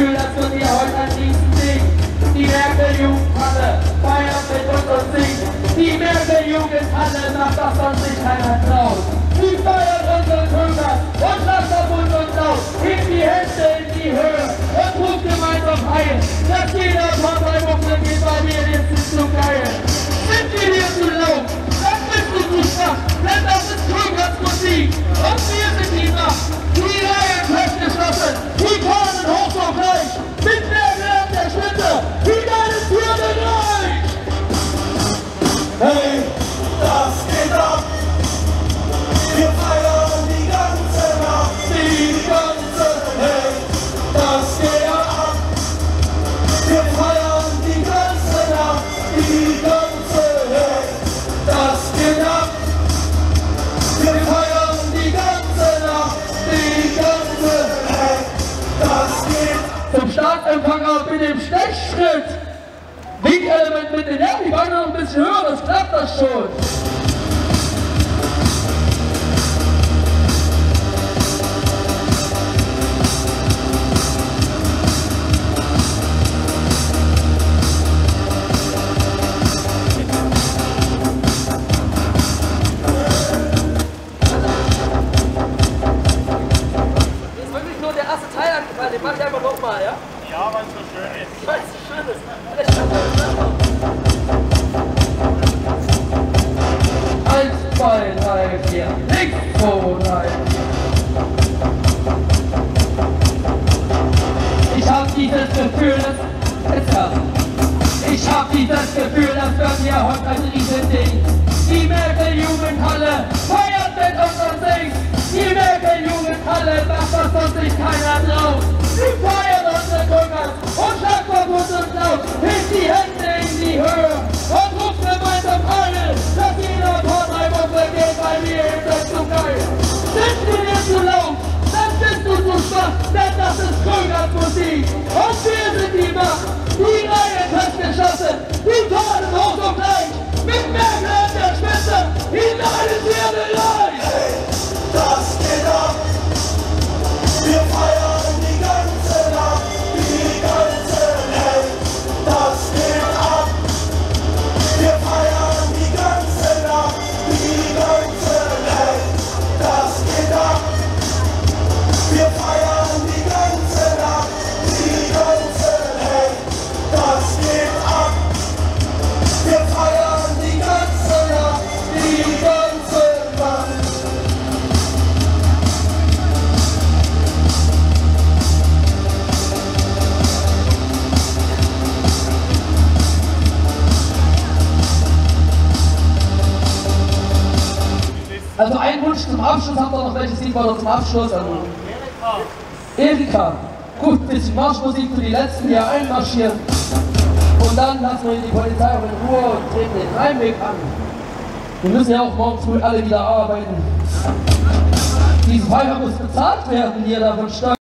Gefühl, dass wir dir heute ein Riesending. Die Merkel-Jugendhalle feiert mit uns und singt. Die Merkel-Jugendhalle macht das sonst nicht keiner traut. Sie feiert unsere Krüger und lasst auf uns und laut. Hebt die Hände in die Höhe und ruft gemeinsam heil. Dass jeder Parteibuchse geht, weil wir jetzt sind so geil. Sind wir dir Startempfang auf mit dem Stechschritt. Winkelement mit den Händen, die Beine noch ein bisschen höher, das klappt das schon. Der erste Teil angefallen, den mach ich einfach nochmal, ja? Ja, weil es so schön ist. Weil es so schön ist. Noch. Eins, zwei, drei, vier. Links, zwei, drei, Ich hab dieses Gefühl, dass... Jetzt hör's. Ich hab dieses Gefühl, das wird hier heute ein Riesending. Die Merkel-Jugendhalle feiert mit uns und singt. Die Merkel-Jugendhalle macht das sonst nicht keiner drauf. Hebt die Hände in die Höhe und ruft gemeinsam alle, dass jeder Parteibusse geht, weil wir sind so geil. Sind wir dir zu laut, dann bist du zu schwach, denn das ist Krögers Musik. Also ein Wunsch zum Abschluss, habt ihr noch welches Lied noch zum Abschluss? Also Erika, gut, bisschen Marschmusik für die letzten, die hier einmarschieren. Und dann lassen wir die Polizei auch in Ruhe und treten den Heimweg an. Wir müssen ja auch morgen früh alle wieder arbeiten. Diese Feier muss bezahlt werden, hier davon Steuern.